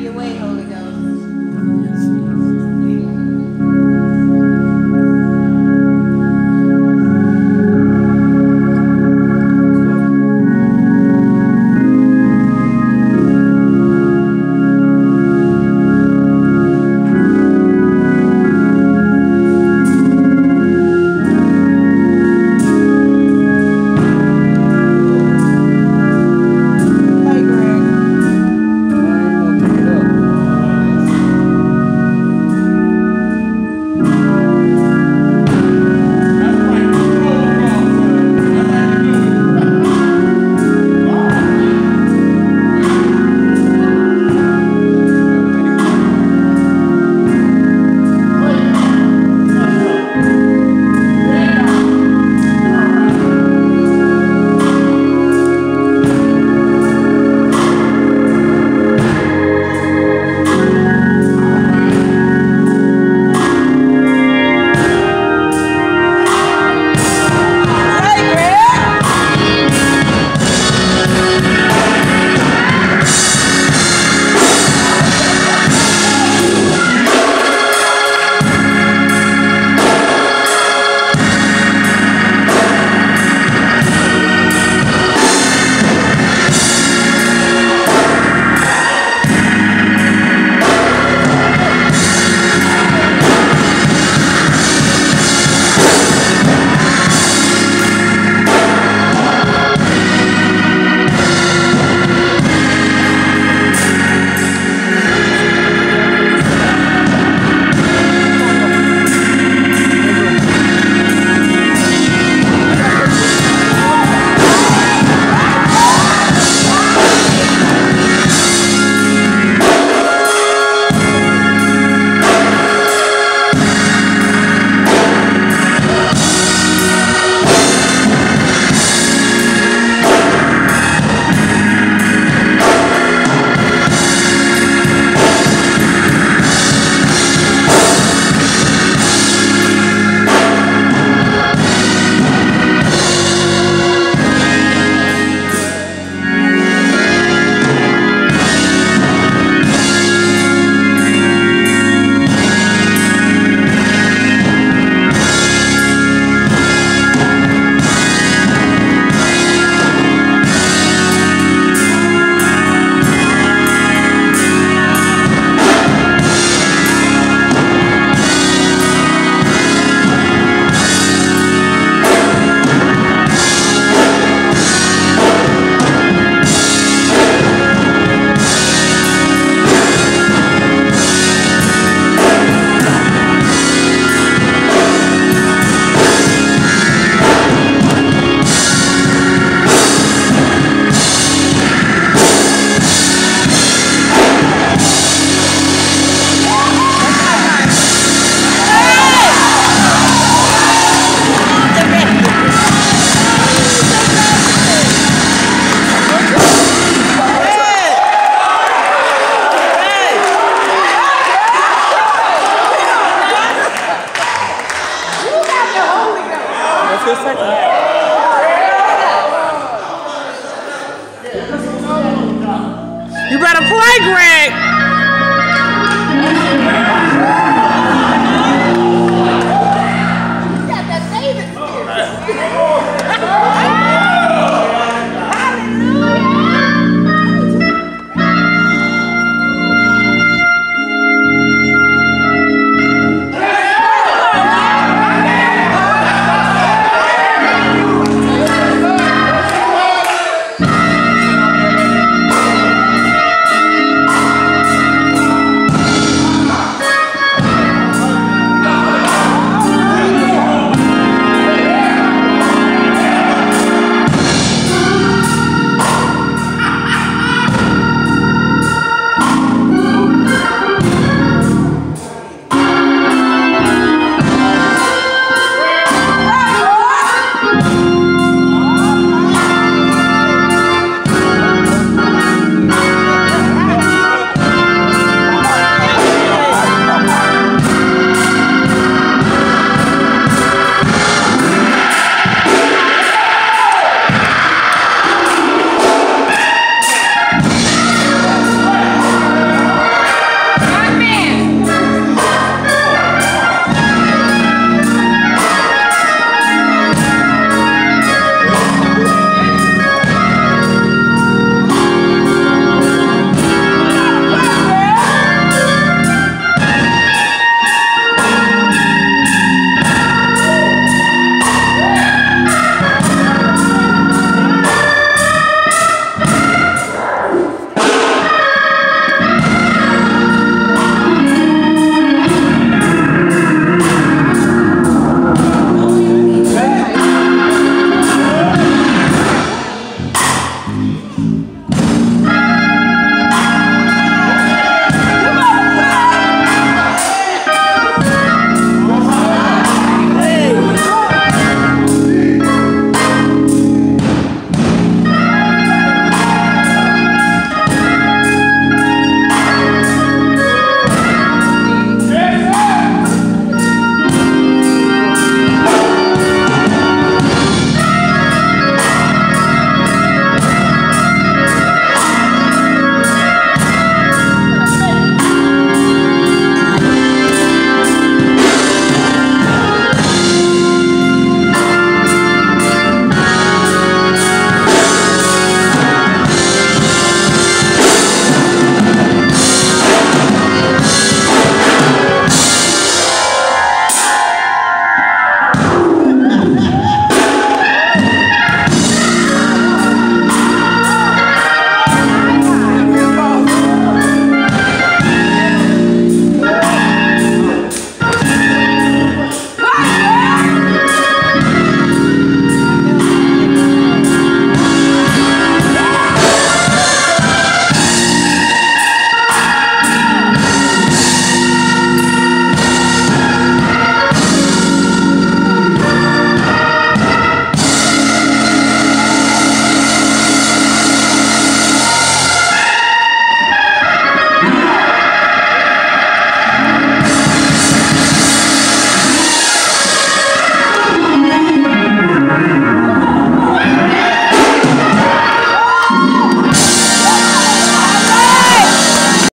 your way, Holy Craig.